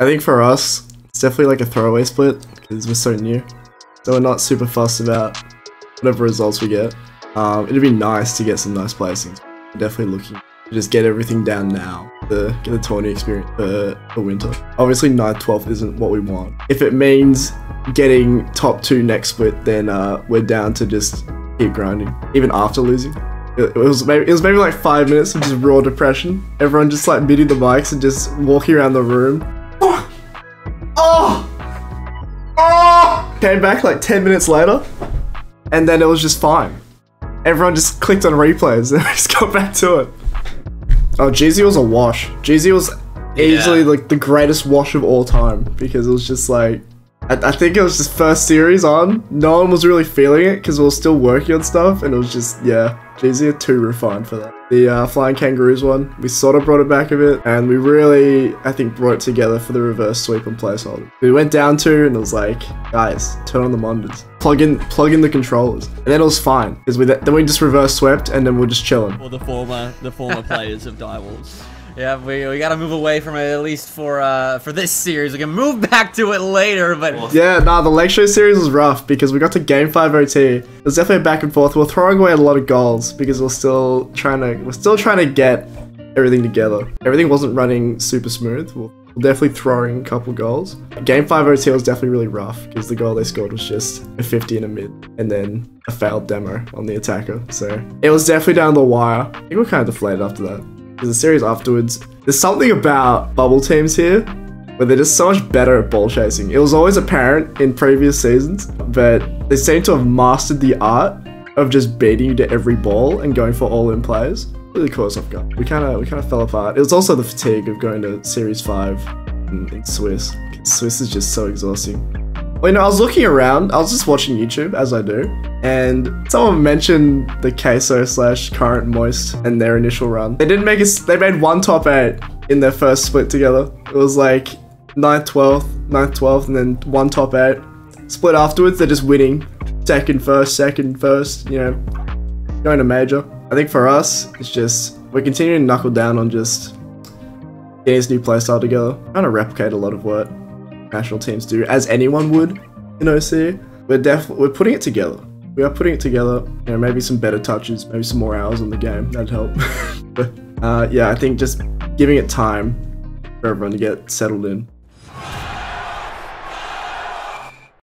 I think for us, it's definitely like a throwaway split because we're so new. So we're not super fussed about whatever results we get. Um, it'd be nice to get some nice placings. We're definitely looking to just get everything down now to get the tourney experience for, for winter. Obviously 9th, 12th isn't what we want. If it means getting top two next split, then uh, we're down to just keep grinding, even after losing. It, was maybe it was maybe like five minutes of just raw depression. Everyone just like muting the mics and just walking around the room. Oh! Came back like ten minutes later, and then it was just fine. Everyone just clicked on replays and we just got back to it. Oh, Jeezy was a wash. Jeezy was easily Yeah. like the greatest wash of all time because it was just like I, I think it was just first series on. No one was really feeling it because we were still working on stuff, and it was just yeah, Jeezy are too refined for that. The uh, Flying Kangaroos one, we sort of brought it back a bit, and we really I think brought it together for the reverse sweep and placeholder. We went down to and it was like, guys, turn on the monitors, plug in plug in the controllers, and then it was fine because we then we just reverse swept and then we're just chilling. Or the former the former players of Direwolves. Yeah, we, we gotta move away from it at least for uh for this series. We can move back to it later, but Yeah, nah, the Lake Show series was rough because we got to Game 5 OT. It was definitely back and forth. We are throwing away a lot of goals because we're still trying to we're still trying to get everything together. Everything wasn't running super smooth. We're definitely throwing a couple goals. Game 5 OT was definitely really rough because the goal they scored was just a 50 in a mid and then a failed demo on the attacker. So it was definitely down the wire. I think we are kind of deflated after that. Because a series afterwards, there's something about bubble teams here where they're just so much better at ball chasing. It was always apparent in previous seasons, but they seem to have mastered the art of just beating you to every ball and going for all in plays. Really caught us off. We kind of we kind of fell apart. It was also the fatigue of going to Series Five in, in Swiss. Swiss is just so exhausting. Well, you know, I was looking around. I was just watching YouTube as I do, and someone mentioned the Queso slash Current Moist and their initial run. They didn't make a, They made one top eight in their first split together. It was like 9th, 12th, 9th, 12th, and then one top eight. Split afterwards, they're just winning. Second, first, second, first. You know, going to major. I think for us, it's just we're continuing to knuckle down on just getting this new playstyle together. Trying to replicate a lot of what national teams do, as anyone would in OC. We're def we're putting it together. We are putting it together. You know, maybe some better touches, maybe some more hours on the game. That'd help. but uh, yeah, I think just giving it time for everyone to get settled in.